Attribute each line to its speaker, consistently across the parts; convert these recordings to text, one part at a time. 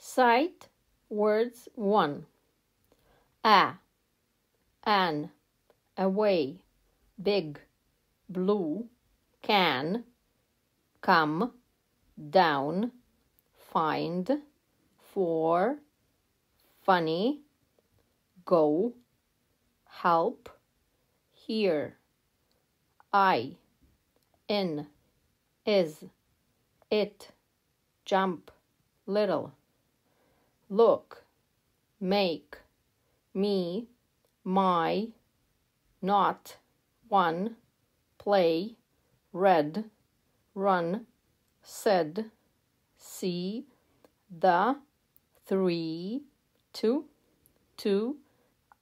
Speaker 1: Sight words 1. A, an, away, big, blue, can, come, down, find, for, funny, go, help, here, I, in, is, it, jump, little, look, make, me, my, not, one, play, read, run, said, see, the, three, to, two,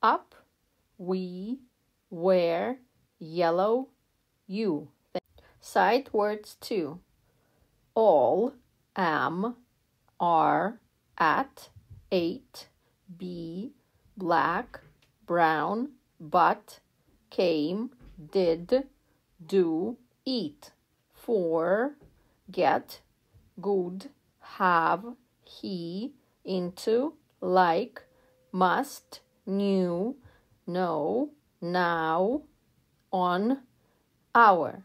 Speaker 1: up, we, where, yellow, you. Sight words two. All, am, are, at, ate, be, black, brown, but, came, did, do, eat, for, get, good, have, he, into, like, must, new, no, now, on, our,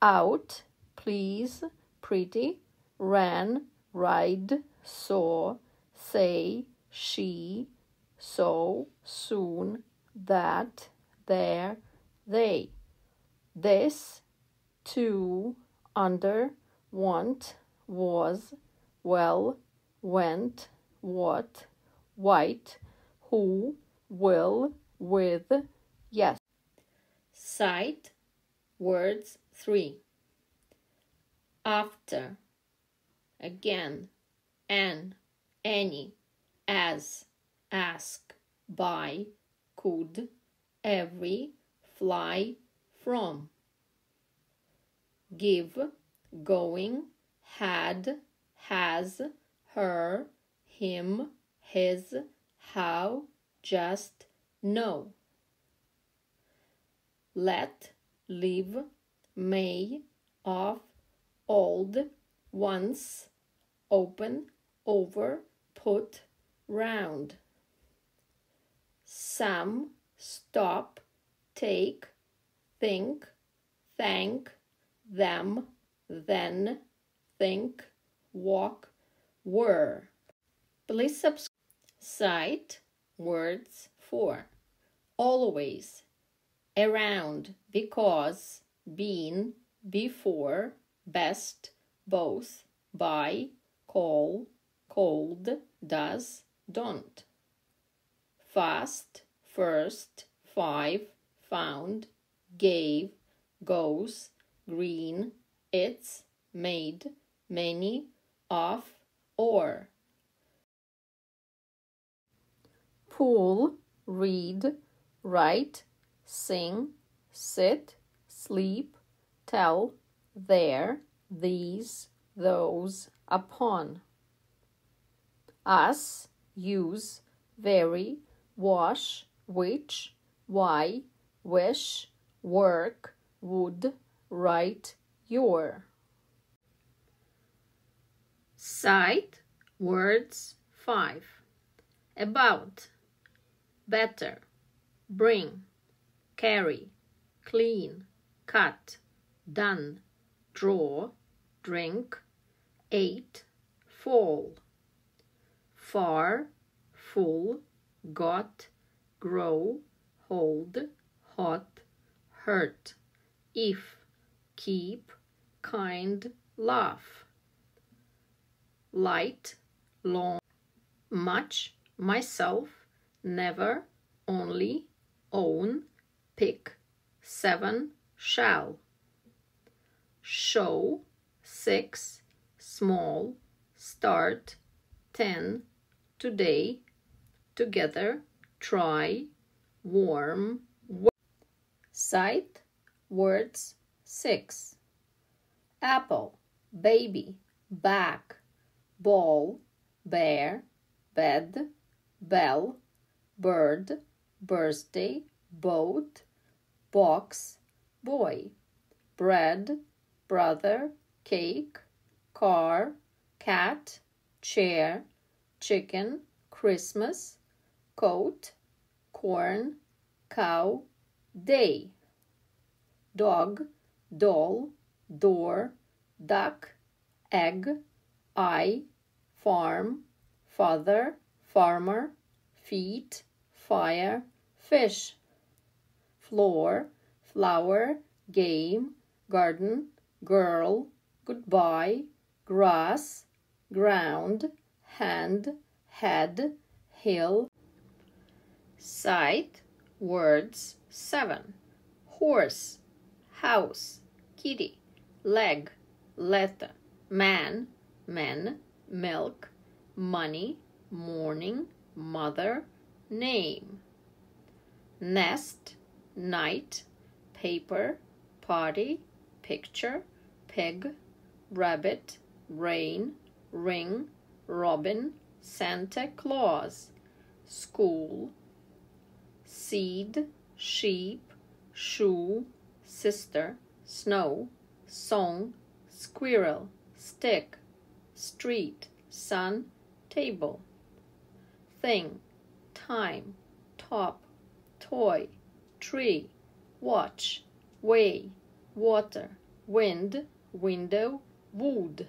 Speaker 1: out, please, pretty, ran, ride, saw, say, she, so, soon, that, there, they. This, to, under, want, was, well, went, what, white, who, will, with, yes. Sight, words 3. After, again, an, any, as, ask, by, could, every, fly, from. Give, going, had, has, her, him, his, how, just, know. Let, live, may, of, old, once, open, over, put, round. Some, stop, take, think, thank, them, then, think, walk, were. Please subscribe. Sight, words for. Always, around, because, been, before, best, both, buy, call, cold, does, don't. Fast, first, five, found, gave, goes, green, it's, made, many, off, or. Pool, read, right, sing, sit, sleep, tell, their, these, those, upon. Us, use, very, wash, which, why, wish, work, would, write, your. Sight, words 5. About, better, bring, carry, clean, cut, done, draw, drink, eight, fall. Far, full, got, grow, hold, hot, hurt, if, keep, kind, laugh. Light, long, much, myself, never, only, own, pick, seven, shall. Show, six, small, start, ten, today, together, try, warm, sight, words, six. Apple, baby, back, ball, bear, bed, bell, bird, birthday, boat, box, boy, bread, brother, cake, car, cat, chair, chicken, Christmas, coat, corn, cow, day, dog, doll, door, duck, egg, eye, farm, father, farmer, feet, fire, fish, floor, flower, game, garden, girl, goodbye, grass, ground, hand, head, hill. Sight, words, seven. Horse, house, kitty, leg, letter, man, men, milk, money, morning, mother, name. Nest, night, paper, party, picture, pig, rabbit, rain, ring, robin, Santa Claus, school, seed, sheep, shoe, sister, snow, song, squirrel, stick, street, sun, table, thing, time, top, toy, tree, watch, way, water, wind, window, wood.